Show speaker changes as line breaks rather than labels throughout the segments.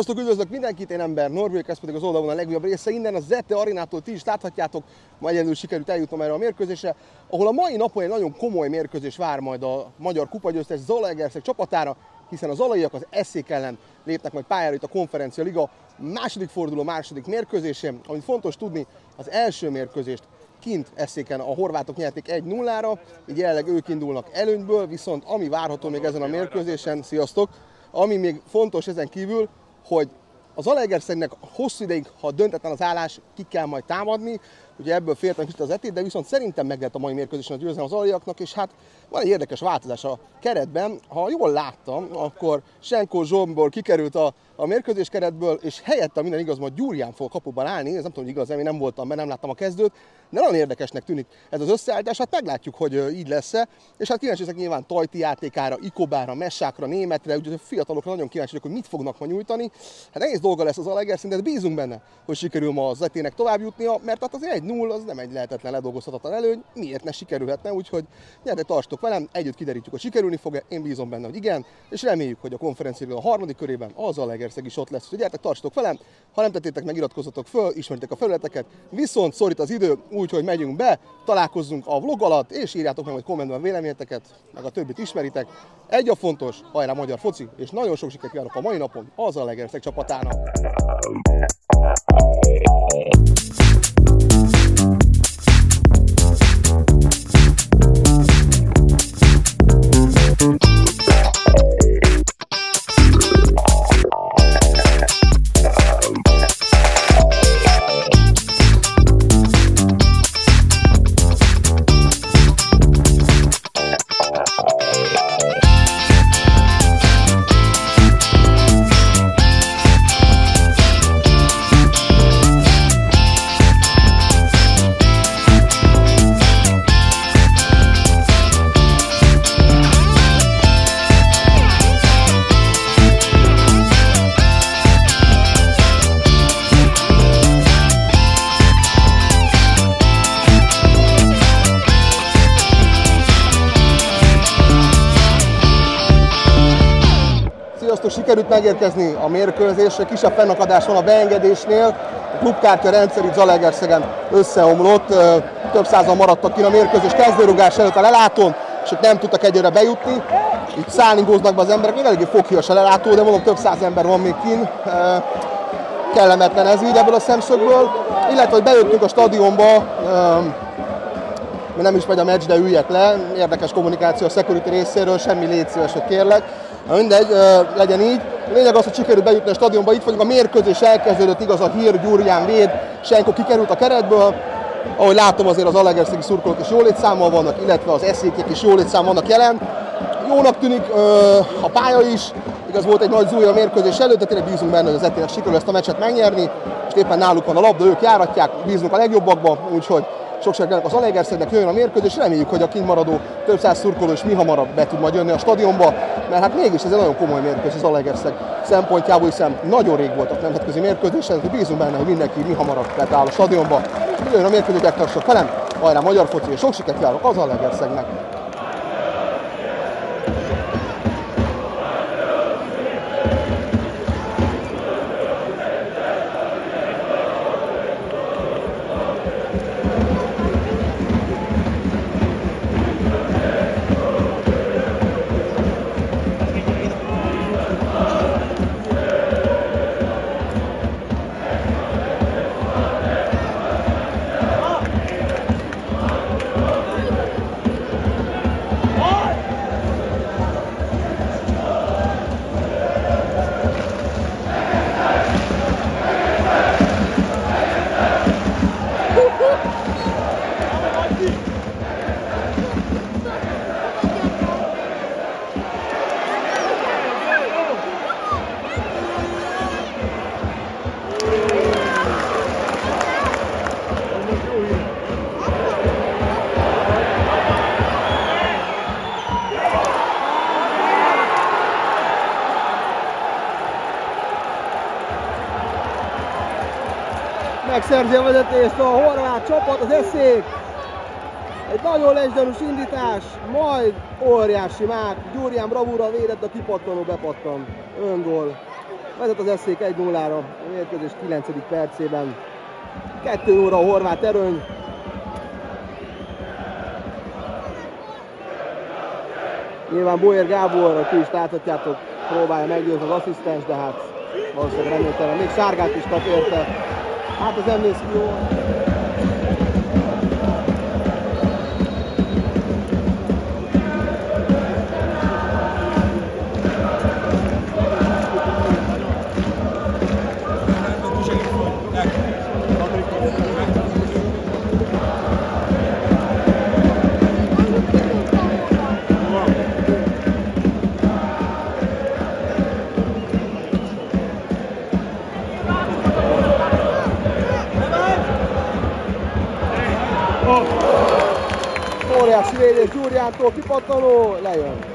Sziasztok, üdvözlök mindenkit, én ember Norvég, ez pedig az oldalon a legújabb része innen. A Zette Arinától ti is láthatjátok, ma egyedül sikerült eljutnom erre a mérkőzésre, ahol a mai napon egy nagyon komoly mérkőzés vár majd a magyar kupagyőztes Zalaegerszeg csapatára, hiszen az alaiak az eszék ellen lépnek majd pályára itt a konferencia liga második forduló második mérkőzésén. Amit fontos tudni, az első mérkőzést kint eszéken a horvátok nyerték 1-0-ra, így jelenleg ők indulnak előnyből, viszont ami várható még ezen a mérkőzésen, sziasztok, ami még fontos ezen kívül, hogy az Alegerszegnek hosszú ideig, ha döntetlen az állás, ki kell majd támadni. Ugye ebből féltem kicsit az etét, de viszont szerintem meg lehet a mai mérkőzésen a győzelem az alaiaknak, és hát van egy érdekes változás a keretben. Ha jól láttam, akkor Senko Zsombor kikerült a, a mérkőzés keretből, és helyette minden igaz, majd Gyurján fog kapuban állni, ez nem tudom, hogy igaz, én nem voltam, mert nem láttam a kezdőt, de nagyon érdekesnek tűnik ez az összeállítás, hát meglátjuk, hogy így lesz-e, és hát kíváncsi nyilván Tajti játékára, Ikobára, Messákra, Németre, úgyhogy a fiatalokra nagyon kíváncsi hogy mit fognak ma nyújtani. Hát nehéz dolga lesz az Alegerszín, de bízunk benne, hogy sikerül ma az etének tovább jutnia, mert hát az egy 0 az nem egy lehetetlen ledolgozhatatlan előny, miért ne sikerülhetne, úgyhogy gyertek, tartstok velem, együtt kiderítjük, hogy sikerülni fog-e, én bízom benne, hogy igen, és reméljük, hogy a konferenciáról a harmadik körében az Alegerszeg is ott lesz. Úgyhogy gyertek, tartsatok velem, ha nem tettétek meg, iratkozzatok föl, ismertek a felületeket, viszont szorít az idő, úgyhogy megyünk be, találkozzunk a vlog alatt, és írjátok meg majd kommentben véleményeteket, meg a többit ismeritek. Egy a fontos, hajrá magyar foci, és nagyon sok sikert kívánok a mai napon az Alegerszeg csapatának. Megérkezni a mérkőzésre, kisebb fennakadás van a beengedésnél, a klubkártya rendszer itt Zalegerszegen összeomlott, több százan maradtak ki a mérkőzés kezdőrugás előtt a lelátón, és ott nem tudtak egyre bejutni. Itt szállingóznak be az emberek, még eléggé foghíjas a lelátó, de mondom, több száz ember van még kin. Kellemetlen ez így ebből a szemszögből. Illetve, hogy bejöttünk a stadionba, nem is megy a meccs, de üljek le. Érdekes kommunikáció a security részéről, semmi légy szíves, hogy kérlek. Na mindegy, legyen így. Lényeg az, hogy sikerült bejutni a stadionba, itt vagyunk, a mérkőzés elkezdődött, igaz a hír, Gyurján véd, Senko kikerült a keretből, ahogy látom azért az Alegerszegi szurkolók is jól számmal vannak, illetve az eszékek is jól szám vannak jelen. Jónak tűnik a pálya is, igaz volt egy nagy zúj a mérkőzés előtt, de tényleg bízunk benne, hogy az etének sikerül ezt a meccset megnyerni, és éppen náluk van a labda, ők járatják, bízunk a legjobbakba, úgyhogy sok sikert az Alegerszegnek jöjjön a mérkőzés, reméljük, hogy a kimaradó több száz szurkoló is mi hamarabb be tud majd jönni a stadionba, mert hát mégis ez egy nagyon komoly mérkőzés az Alegerszeg szempontjából, hiszen nagyon rég voltak nemzetközi mérkőzések, hogy bízunk benne, hogy mindenki mi hamarabb betáll a stadionba. Jöjjön a mérkőzés, tartsak velem, hajrá magyar foci, és sok sikert kívánok az Alegerszegnek. Megszerzi a vezetést a horvát csapat, az eszék. Egy nagyon lesgyanús indítás, majd óriási mák. Gyurján bravúra védett, a kipattanó bepattan. Öngól. Vezet az eszék 1-0-ra a mérkőzés 9. percében. 2 óra a horvát erőny. Nyilván Boyer Gábor, aki is láthatjátok, próbálja meggyőzni az asszisztens, de hát valószínűleg remélhetően még sárgát is kap érte. Hát az nem néz ki jól. Gyurjántól, kipattanó, lejön.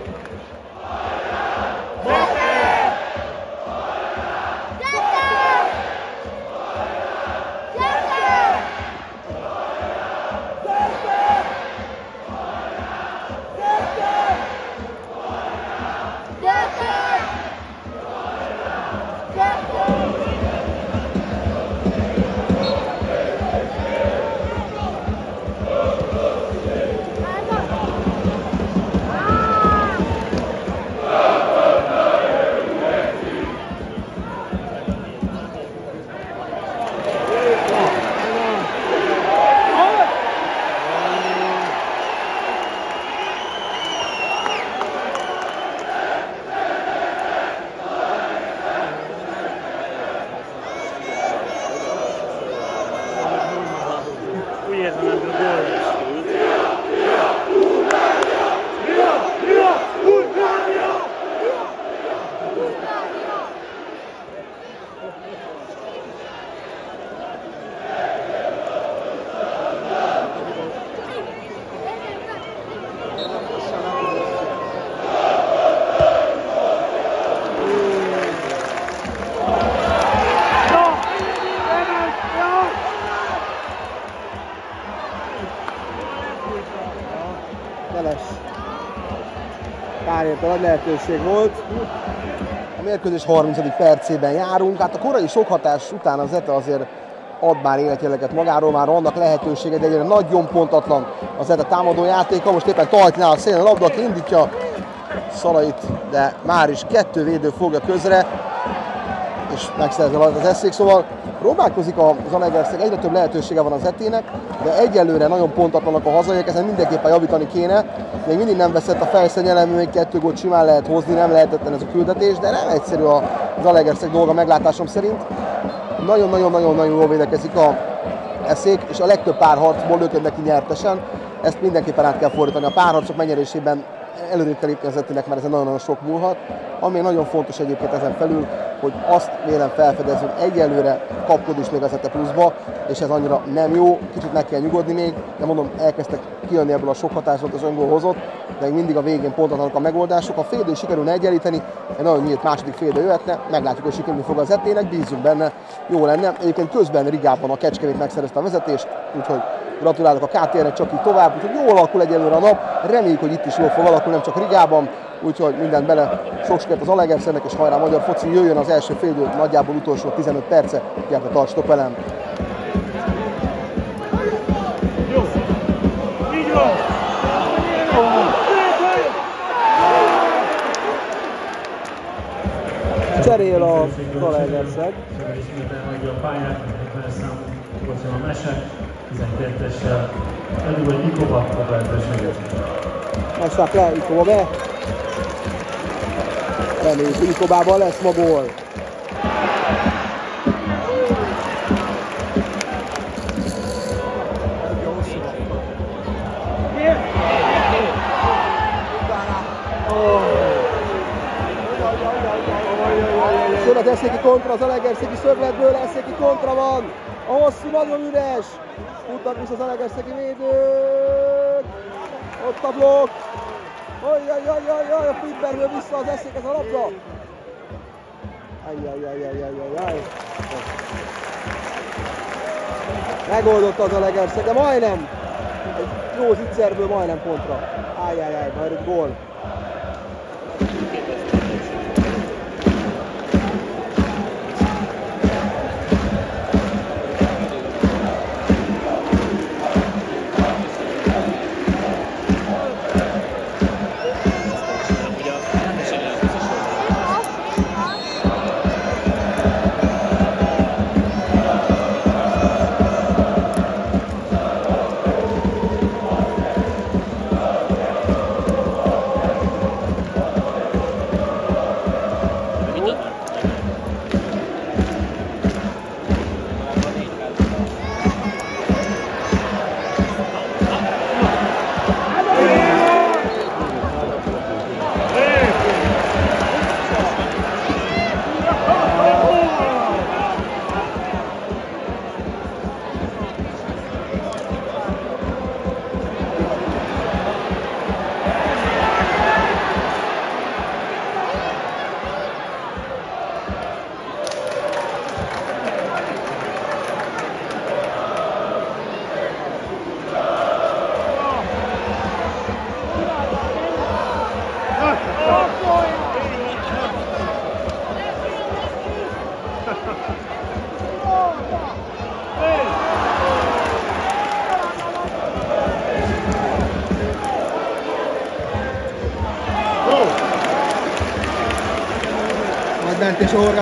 A nagy lehetőség volt. A mérkőzés 30. percében járunk. Hát a korai sok hatás után az Zete azért ad már életjeleket magáról, már vannak lehetőségek, de egyre nagyon pontatlan az Zete támadó játéka. Most éppen Tajtnál a szélen aki indítja Szalait, de már is kettő védő fogja közre, és megszerzi az eszék, szóval próbálkozik a Zalegerszeg, egyre több lehetősége van az etének, de egyelőre nagyon pontatlanak a hazaiak, ezen mindenképpen javítani kéne. Még mindig nem veszett a fejszennyelem, még kettő gólt simán lehet hozni, nem lehetetlen ez a küldetés, de nem egyszerű a Zalegerszeg dolga meglátásom szerint. Nagyon-nagyon-nagyon-nagyon jól védekezik a eszék, és a legtöbb párharcból ők neki nyertesen. Ezt mindenképpen át kell fordítani. A párharcok megnyerésében előrébb kell lépni az etének, mert ezen nagyon-nagyon sok múlhat. Ami nagyon fontos egyébként ezen felül, hogy azt vélem felfedezni, hogy egyelőre kapkod is még az Ete pluszba, és ez annyira nem jó, kicsit meg kell nyugodni még, de mondom, elkezdtek kijönni ebből a sok hatásot az öngól hozott, de még mindig a végén pontatlanok a megoldások. Ha félidő sikerülne egyenlíteni, egy nagyon nyílt második félidő jöhetne, meglátjuk, hogy sikerülni fog az etének, bízunk benne, jó lenne. Egyébként közben Rigában a Kecskemét megszerezte a vezetést, úgyhogy gratulálok a KTR-nek csak így tovább, úgyhogy jól alakul egyelőre a nap, reméljük, hogy itt is jól fog alakulni, nem csak Rigában, úgyhogy mindent bele, sok sikert az Alegerszernek, és hajrá magyar foci, jöjjön az első fél idő, nagyjából utolsó 15 perce, gyertek, tartsatok velem! Cserél a Zalaegerszeg.
Ismételten meg a pályát, 70 számú Kocsi a mese, 12-essel Edu egy Ikova, a lehetőséget.
Megszák le, Ikóba be. Reméljük, hogy Ikobában lesz ma gól. Szövet eszéki kontra, az Alegerszegi szögletből eszéki kontra van. A hosszú nagyon üres. Futnak vissza az Alegerszegi védők. Ott a blokk. Ajjajajajaj, a Fitberből vissza az eszék ez a labda. Ajjajajajajajaj. Megoldotta az Alegerszeg, de majdnem. Egy jó zicserből majdnem kontra. Ajjajaj, majd egy gól.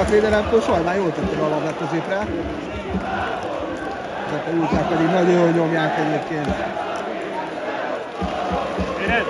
Védelemtől, Sajmán jól tette a labdát középre. Tehát a ultrák pedig nagyon jól nyomják egyébként.
Éred?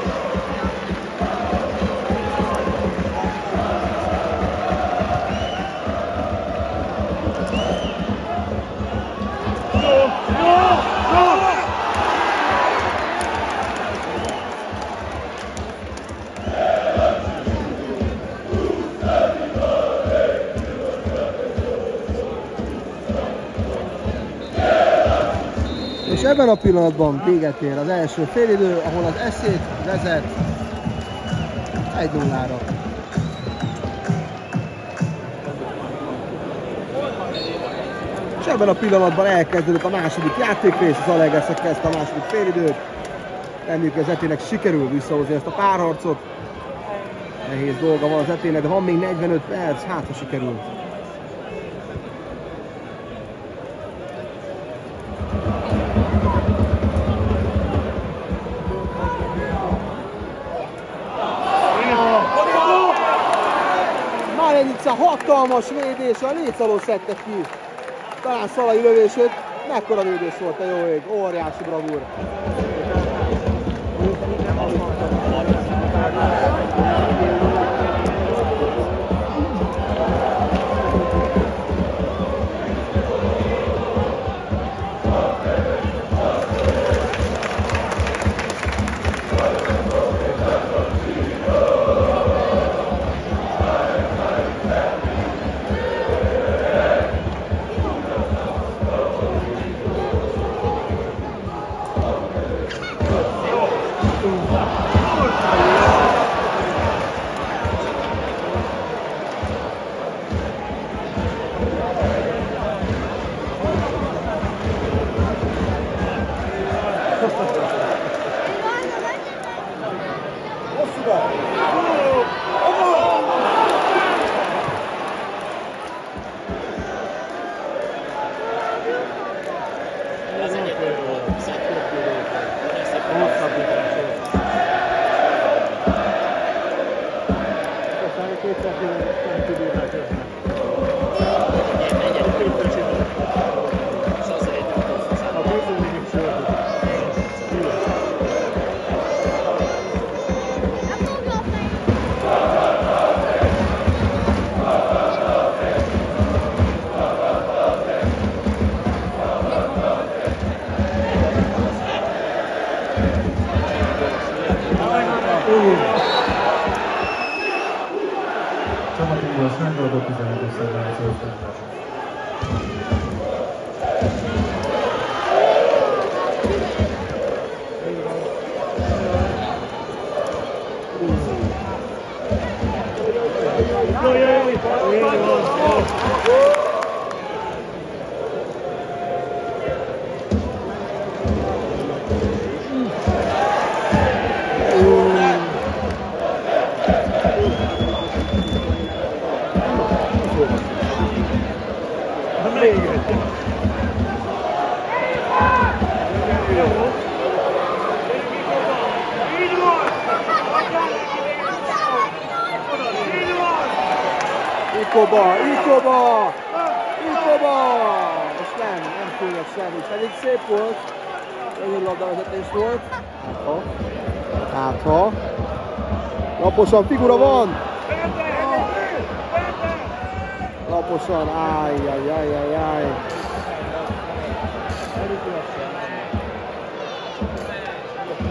És ebben a pillanatban véget ér az első félidő, ahol az eszét vezet 1-0-ra. És ebben a pillanatban elkezdődött a második játékrész, az Alegerszeg kezdte a második félidőt. Reméljük, az Etének sikerül visszahozni ezt a párharcot. Nehéz dolga van az Etének, de van még 45 perc, hát ha sikerül. Malenica hatalmas védés, a lécaló szedte ki. Talán Szalai lövését, mekkora védés volt a jó ég, óriási bravúr.
thank you thank you be happy
Ikoba, Ikoba! Ikoba! És nem, nem főleg semmi, pedig szép volt. Nagyon labdavezetés volt. Hát ha. Hát ha. Laposan figura van! Laposan, áj, áj, áj, áj, áj.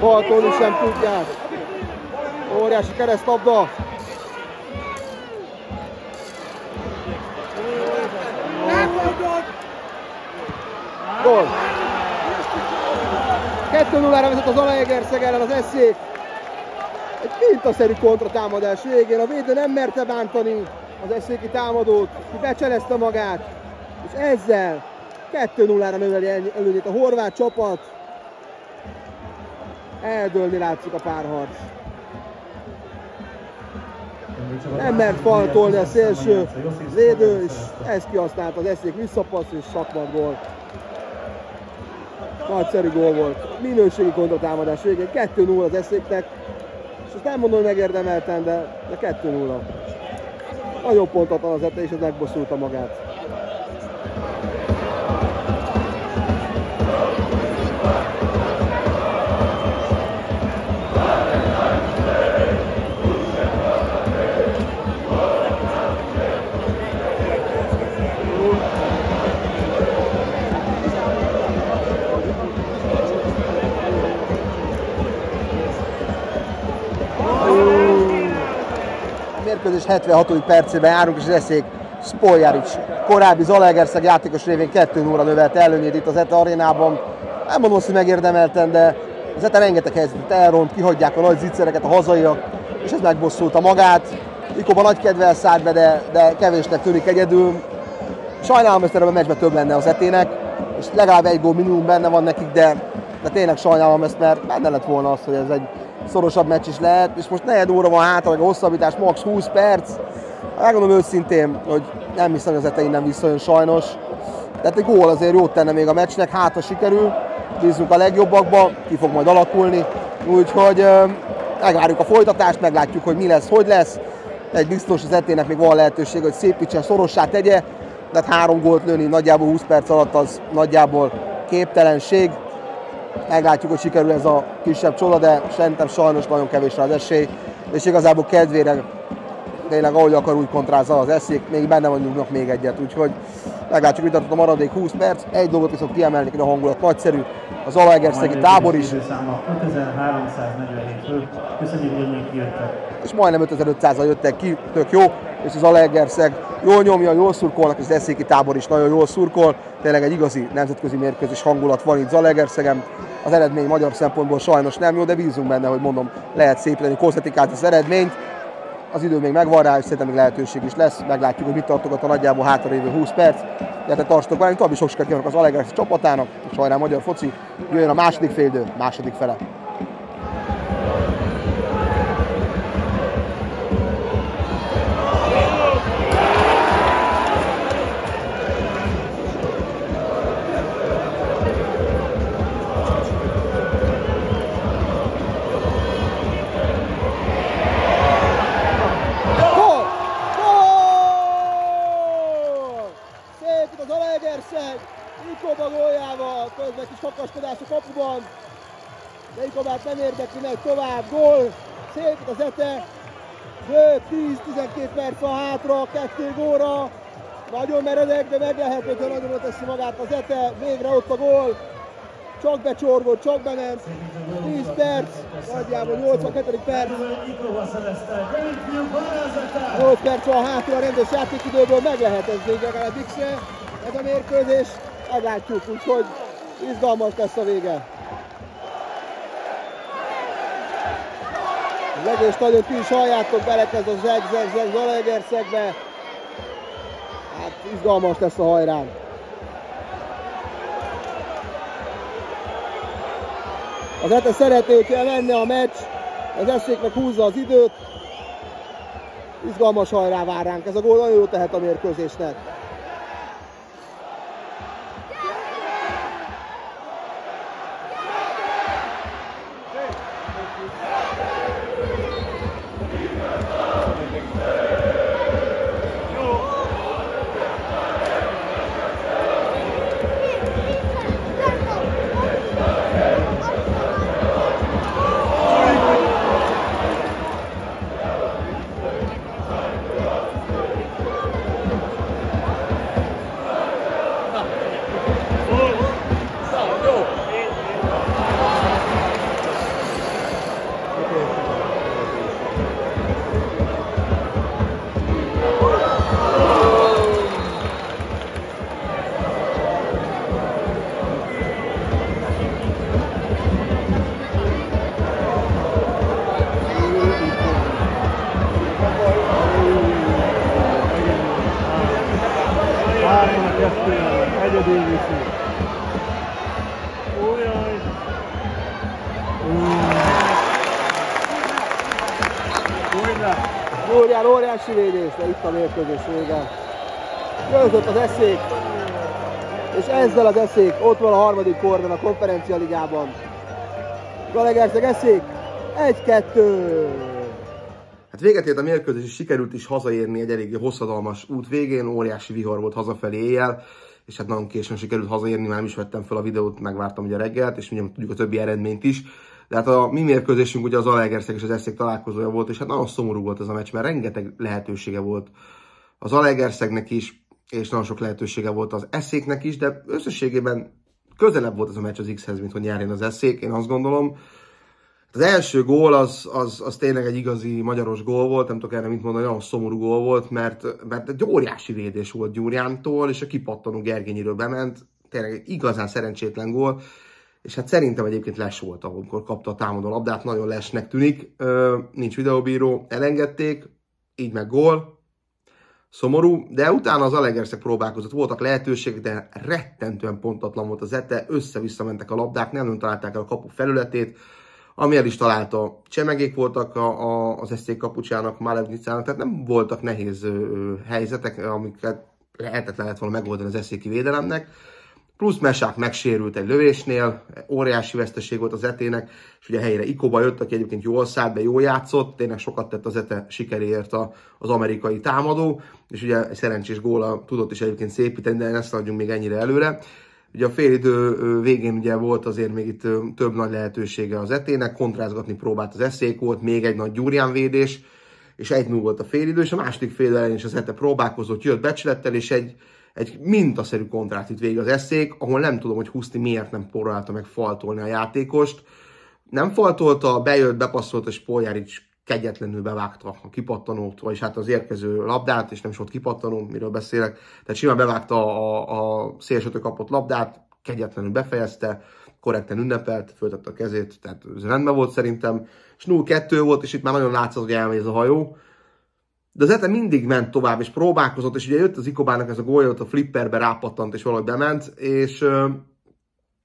Baltolni sem tudják. Óriási keresztlabda. 2-0-ra vezet az Alaegerszeg ellen az eszék. Egy mintaszerű kontratámadás végén. A védő nem merte bántani az eszéki támadót, ki becselezte magát, és ezzel 2-0-ra növeli el- előnyét a horvát csapat. Eldőlni látszik a párharc. Nem mert faltolni a szélső védő, és ezt kihasználta az eszék visszapassz és szakmat gól. Nagyszerű gól volt. Minőségi kontratámadás végén. 2-0 az eszéknek. És ezt nem mondom, hogy megérdemelten, de, de 2-0. Nagyon pontatlan az ete, és ez megbosszulta magát. Mérkőzés 76. percében járunk, és az eszék Spoljaric, korábbi Zalaegerszeg játékos révén 2 óra növelt előnyét itt az ETA arénában. Nem mondom, hogy megérdemelten, de az ETA rengeteg helyzetet elront, kihagyják a nagy zicsereket a hazaiak, és ez megbosszulta magát. Ikoba nagy kedvel szállt be, de, de kevésnek tűnik egyedül. Sajnálom, ezt erre a meccsben több lenne az etének, és legalább egy gól minimum benne van nekik, de, de tényleg sajnálom ezt, mert benne lett volna az, hogy ez egy szorosabb meccs is lehet, és most negyed óra van hátra, meg a hosszabbítás, max 20 perc. Megmondom őszintén, hogy nem hiszem, hogy az etein nem visszajön sajnos. Tehát egy gól azért jót tenne még a meccsnek, hát ha sikerül, bízunk a legjobbakba, ki fog majd alakulni. Úgyhogy megvárjuk a folytatást, meglátjuk, hogy mi lesz, hogy lesz. Egy biztos az etének még van lehetőség, hogy szépítsen, szorossá tegye, de hát három gólt lőni nagyjából 20 perc alatt az nagyjából képtelenség. Meglátjuk, hogy sikerül ez a kisebb csoda, de szerintem sajnos nagyon kevés az esély, és igazából kedvére tényleg ahogy akar, úgy kontrázza az eszék, még benne vagyunk még egyet, úgyhogy meglátjuk, hogy a maradék 20 perc. Egy dolgot viszont kiemelni, a hangulat nagyszerű, az Alaegerszegi tábor is.
5347 fő. Köszönjük, hogy jöttek.
És majdnem 5500-al jöttek ki, tök jó, és az Alaegerszeg jól nyomja, jól szurkolnak, és az eszéki tábor is nagyon jól szurkol. Tényleg egy igazi nemzetközi mérkőzés hangulat van itt Zalaegerszegen. Az eredmény magyar szempontból sajnos nem jó, de bízunk benne, hogy mondom, lehet szépíteni kozmetikát az eredményt az idő még megvan rá, és szerintem még lehetőség is lesz. Meglátjuk, hogy mit tartogat a nagyjából hátralévő 20 perc. Tehát tartok várni, további sok sikert kívánok az Alegresz csapatának, és hajrá magyar foci, jöjjön a második félidő, második fele. Nem érdekli meg tovább, gól, szép az ete, 5-10-12 perc van hátra, kettő góra, nagyon meredek, de meg lehet, hogyha nagyon teszi magát az ete, végre ott a gól, csak becsorgott, csak bement, 10 perc, nagyjából 82. perc. 8 perc van hátra a rendes játékidőből, meg lehet ez még legalább x ez a mérkőzés, meglátjuk, úgyhogy izgalmas lesz a vége. Egész nagyon ki is halljátok, belekezd a zeg, zeg, zeg Zalaegerszegbe. Hát izgalmas lesz a hajrán. Az Ete szeretné, hogyha lenne a meccs, az eszék meg húzza az időt. Izgalmas hajrá vár ránk, ez a gól nagyon jó tehet a mérkőzésnek. Győzött az eszék, és ezzel az eszék ott van a harmadik korban a konferencia ligában. Galegerszeg eszék, 1-2.
Hát
véget ért a mérkőzés, és sikerült is hazaérni egy eléggé hosszadalmas út végén, óriási vihar volt hazafelé éjjel, és hát nagyon későn sikerült hazaérni, már nem is vettem fel a videót, megvártam ugye reggelt, és mindjárt tudjuk a többi eredményt is. De hát a mi mérkőzésünk ugye az Alegerszeg és az Eszék találkozója volt, és hát nagyon szomorú volt ez a meccs, mert rengeteg lehetősége volt az Alegerszegnek is, és nagyon sok lehetősége volt az Eszéknek is, de összességében közelebb volt ez a meccs az X-hez, mint hogy nyerjen az Eszék, én azt gondolom. Az első gól az, az, az tényleg egy igazi magyaros gól volt, nem tudok erre mit mondani, nagyon szomorú gól volt, mert, mert egy óriási védés volt Gyurjántól, és a kipattanó Gergényiről bement, tényleg igazán szerencsétlen gól, és hát szerintem egyébként les volt, amikor kapta a támadó labdát, nagyon lesnek tűnik, nincs videóbíró, elengedték, így meg gól, szomorú, de utána az Alegerszeg próbálkozott, voltak lehetőségek, de rettentően pontatlan volt az ete, össze-vissza mentek a labdák, nem találták el a kapu felületét, ami el is találta. Csemegék voltak a, a, az eszték kapucsának, Malevnicának, tehát nem voltak nehéz ö, helyzetek, amiket lehetett, lehet volna megoldani az eszéki védelemnek. Plusz Mesák megsérült egy lövésnél, óriási veszteség volt az etének, és ugye helyére Ikoba jött, aki egyébként jól szállt be, jól játszott, tényleg sokat tett az ete sikeréért a, az amerikai támadó, és ugye egy szerencsés góla tudott is egyébként szépíteni, de ezt adjunk még ennyire előre. Ugye a félidő végén ugye volt azért még itt több nagy lehetősége az etének, kontrázgatni próbált az eszék, volt még egy nagy gyúrján védés, és egy 0 volt a félidő, és a második fél elején is az ete próbálkozott, jött becsülettel, és egy, egy mintaszerű kontrát itt végig az eszék, ahol nem tudom, hogy Huszti miért nem porrálta meg faltolni a játékost. Nem faltolta, bejött, bepasszolt, és Poljárics kegyetlenül bevágta a kipattanót, vagyis hát az érkező labdát, és nem is volt kipattanó, miről beszélek. Tehát simán bevágta a, a szélsőtő kapott labdát, kegyetlenül befejezte, korrekten ünnepelt, föltette a kezét, tehát ez rendben volt szerintem. És 0-2 volt, és itt már nagyon látszott, hogy elmegy ez a hajó. De az Ete mindig ment tovább, és próbálkozott, és ugye jött az Ikobának ez a gólya, a flipperbe rápattant, és valahogy bement, és uh,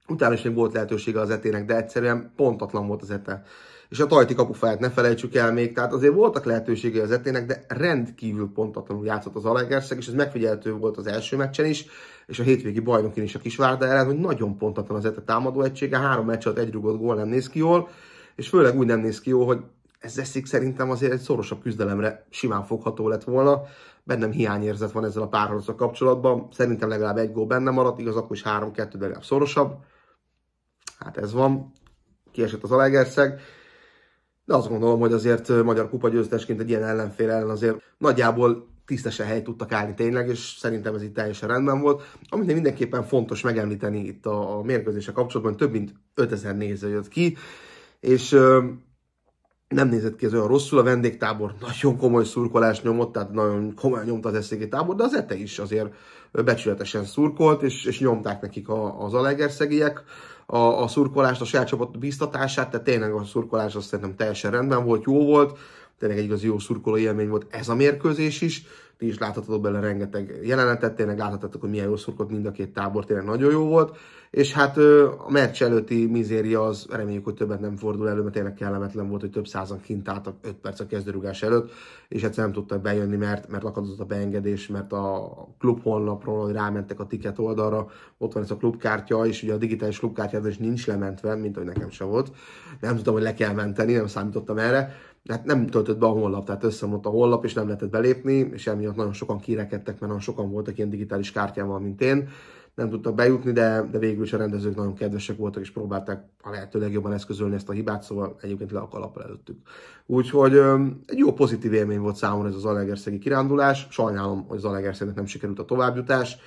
utána is még volt lehetősége az Etének, de egyszerűen pontatlan volt az Ete. És a tajti kapufáját ne felejtsük el még, tehát azért voltak lehetőségei az etének, de rendkívül pontatlanul játszott az Alegerszeg, és ez megfigyelhető volt az első meccsen is, és a hétvégi bajnokin is a Kisvárda ellen, hogy nagyon pontatlan az ete támadó egysége, három meccs alatt egy rugott gól nem néz ki jól, és főleg úgy nem néz ki jól, hogy ez eszik szerintem azért egy szorosabb küzdelemre simán fogható lett volna. Bennem hiányérzet van ezzel a párharccal kapcsolatban. Szerintem legalább egy gól benne maradt, igaz, akkor is 3-2, de legalább szorosabb. Hát ez van. Kiesett az Alegerszeg de azt gondolom, hogy azért magyar kupa győztesként egy ilyen ellenfél ellen azért nagyjából tisztesen hely tudtak állni tényleg, és szerintem ez itt teljesen rendben volt. Amit mindenképpen fontos megemlíteni itt a, a mérkőzése kapcsolatban, több mint 5000 néző jött ki, és nem nézett ki ez olyan rosszul, a vendégtábor nagyon komoly szurkolást nyomott, tehát nagyon komolyan nyomta az eszéki tábor, de az ETE is azért becsületesen szurkolt, és, és nyomták nekik a, az alegerszegiek a, a szurkolást, a saját csapat biztatását, tehát tényleg a szurkolás azt szerintem teljesen rendben volt, jó volt, tényleg egy igazi jó szurkoló élmény volt ez a mérkőzés is, ti is láthatod bele rengeteg jelenetet, tényleg láthatjátok, hogy milyen jó szurkolt mind a két tábor, tényleg nagyon jó volt, és hát a meccs előtti mizéria az reméljük, hogy többet nem fordul elő, mert tényleg kellemetlen volt, hogy több százan kint álltak 5 perc a kezdőrugás előtt, és egyszer nem tudtak bejönni, mert, mert akadozott a beengedés, mert a klub honlapról, hogy rámentek a ticket oldalra, ott van ez a klubkártya, és ugye a digitális klubkártya is nincs lementve, mint hogy nekem se volt. Nem tudtam, hogy le kell menteni, nem számítottam erre hát nem töltött be a honlap, tehát összemondott a honlap, és nem lehetett belépni, és emiatt nagyon sokan kirekedtek, mert nagyon sokan voltak ilyen digitális kártyával, mint én. Nem tudtak bejutni, de, de végül is a rendezők nagyon kedvesek voltak, és próbálták a lehető legjobban eszközölni ezt a hibát, szóval egyébként le a kalappal előttük. Úgyhogy egy jó pozitív élmény volt számomra ez az Alegerszegi kirándulás. Sajnálom, hogy az Alegerszegnek nem sikerült a továbbjutás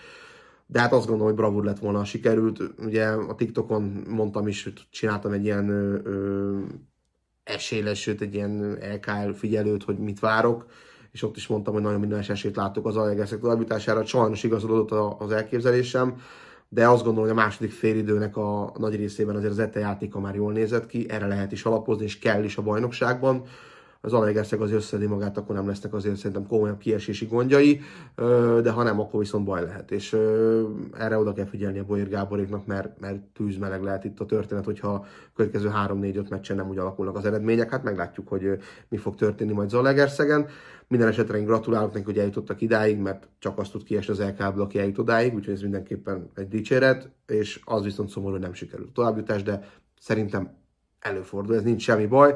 de hát azt gondolom, hogy bravúr lett volna, sikerült. Ugye a TikTokon mondtam is, hogy csináltam egy ilyen ö, ö, esélyes, sőt egy ilyen LKL figyelőt, hogy mit várok, és ott is mondtam, hogy nagyon minden esélyt látok az Alegerszeg továbbítására, sajnos igazolódott az elképzelésem, de azt gondolom, hogy a második félidőnek a nagy részében azért az ETE játéka már jól nézett ki, erre lehet is alapozni, és kell is a bajnokságban az Alegerszeg az összedi magát, akkor nem lesznek azért szerintem komolyabb kiesési gondjai, de ha nem, akkor viszont baj lehet. És erre oda kell figyelni a Bolyr Gáboréknak, mert, mert tűzmeleg lehet itt a történet, hogyha a következő 3-4-5 meccsen nem úgy alakulnak az eredmények. Hát meglátjuk, hogy mi fog történni majd Zalaegerszegen. Minden esetre én gratulálok neki, hogy eljutottak idáig, mert csak azt tud kiesni az LK-ból, aki eljut odáig, úgyhogy ez mindenképpen egy dicséret, és az viszont szomorú, hogy nem sikerült továbbjutás, de szerintem előfordul, ez nincs semmi baj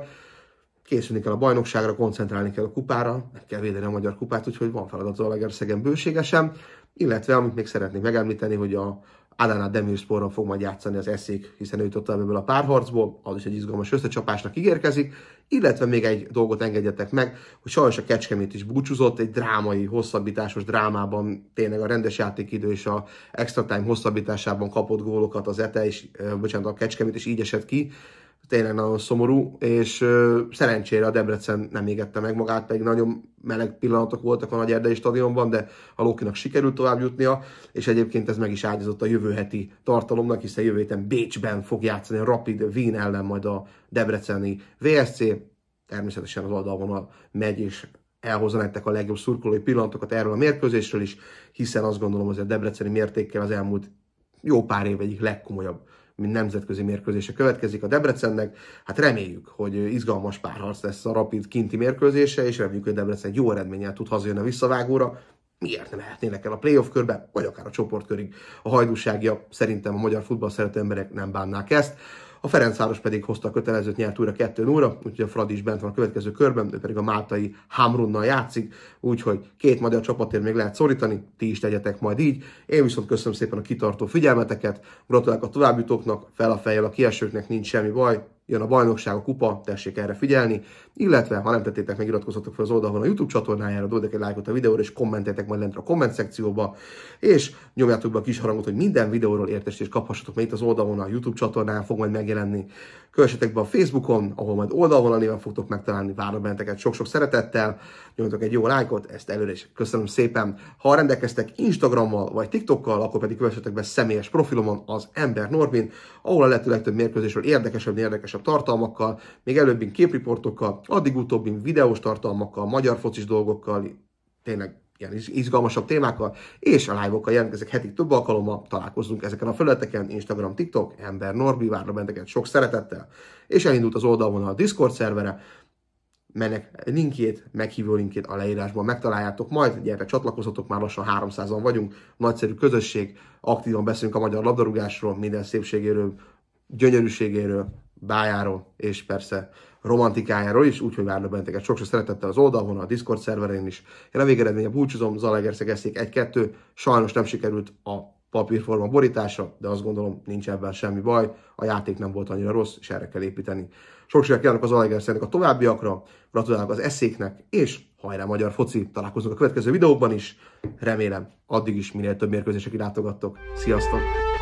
készülni kell a bajnokságra, koncentrálni kell a kupára, meg kell védeni a magyar kupát, úgyhogy van feladat Zalaegerszegen bőségesen, illetve amit még szeretnék megemlíteni, hogy a Adana Demirsporron fog majd játszani az eszék, hiszen ő jutott ebből a párharcból, az is egy izgalmas összecsapásnak ígérkezik, illetve még egy dolgot engedjetek meg, hogy sajnos a Kecskemét is búcsúzott, egy drámai, hosszabbításos drámában, tényleg a rendes játékidő és a extra time hosszabbításában kapott gólokat az ETE, és, bocsánat, a Kecskemét is így esett ki, tényleg nagyon szomorú, és uh, szerencsére a Debrecen nem égette meg magát, pedig nagyon meleg pillanatok voltak a Nagy Erdei stadionban, de a Lokinak sikerült tovább jutnia, és egyébként ez meg is ágyazott a jövő heti tartalomnak, hiszen jövő héten Bécsben fog játszani a Rapid Wien ellen majd a Debreceni VSC, természetesen az oldalvonal megy, és elhozza nektek a legjobb szurkolói pillanatokat erről a mérkőzésről is, hiszen azt gondolom, hogy a Debreceni mértékkel az elmúlt jó pár év egyik legkomolyabb nemzetközi mérkőzése következik a Debrecennek. Hát reméljük, hogy izgalmas párharc lesz a Rapid kinti mérkőzése, és reméljük, hogy Debrecen egy jó eredménnyel tud hazajönni a visszavágóra. Miért nem mehetnének el a playoff körbe, vagy akár a csoportkörig. A hajdúságja szerintem a magyar futball szerető emberek nem bánnák ezt. A Ferencváros pedig hozta a kötelezőt, nyert újra 2 0 úgyhogy a Fradi is bent van a következő körben, ő pedig a Máltai Hamrunnal játszik, úgyhogy két magyar csapatért még lehet szorítani, ti is tegyetek majd így. Én viszont köszönöm szépen a kitartó figyelmeteket, gratulálok a továbbjutóknak, fel a fejjel a kiesőknek nincs semmi baj, jön a bajnokság, a kupa, tessék erre figyelni, illetve ha nem tettétek meg, iratkozzatok fel az oldalon a YouTube csatornájára, dobjatok egy lájkot a videóra, és kommenteltek majd lent a komment szekcióba, és nyomjátok be a kis harangot, hogy minden videóról értesítést kaphassatok, mert itt az oldalon a YouTube csatornán fog majd megjelenni. Kövessetek be a Facebookon, ahol majd oldalon néven fogtok megtalálni, várom benneteket sok-sok szeretettel, nyomjatok egy jó lájkot, ezt előre is köszönöm szépen. Ha rendelkeztek Instagrammal vagy TikTokkal, akkor pedig kövessetek be személyes profilomon az Ember Norbin, ahol a lehető legtöbb mérkőzésről érdekesebb, érdekesebb tartalmakkal, még előbbi képriportokkal, addig utóbbi videós tartalmakkal, magyar focis dolgokkal, tényleg ilyen izgalmasabb témákkal, és a live-okkal jelentkezek heti több alkalommal, találkozunk ezeken a felületeken, Instagram, TikTok, Ember Norbi, várna benneteket sok szeretettel, és elindult az oldalon a Discord szervere, mennek linkjét, meghívó linkjét a leírásban megtaláljátok majd, gyertek csatlakozatok, már lassan 300-an vagyunk, nagyszerű közösség, aktívan beszélünk a magyar labdarúgásról, minden szépségéről, gyönyörűségéről, bájáról, és persze romantikájáról is, úgyhogy várnak benneteket sok-sok szeretettel az oldalon, a Discord szerverén is. Én a végeredménye búcsúzom, Zalaegerszeg eszék 1-2, sajnos nem sikerült a papírforma borítása, de azt gondolom nincs ebben semmi baj, a játék nem volt annyira rossz, és erre kell építeni. Sok sikert kívánok az Zalaegerszegnek a továbbiakra, gratulálok az eszéknek, és hajrá magyar foci, találkozunk a következő videókban is, remélem addig is minél több mérkőzések látogattok. Sziasztok!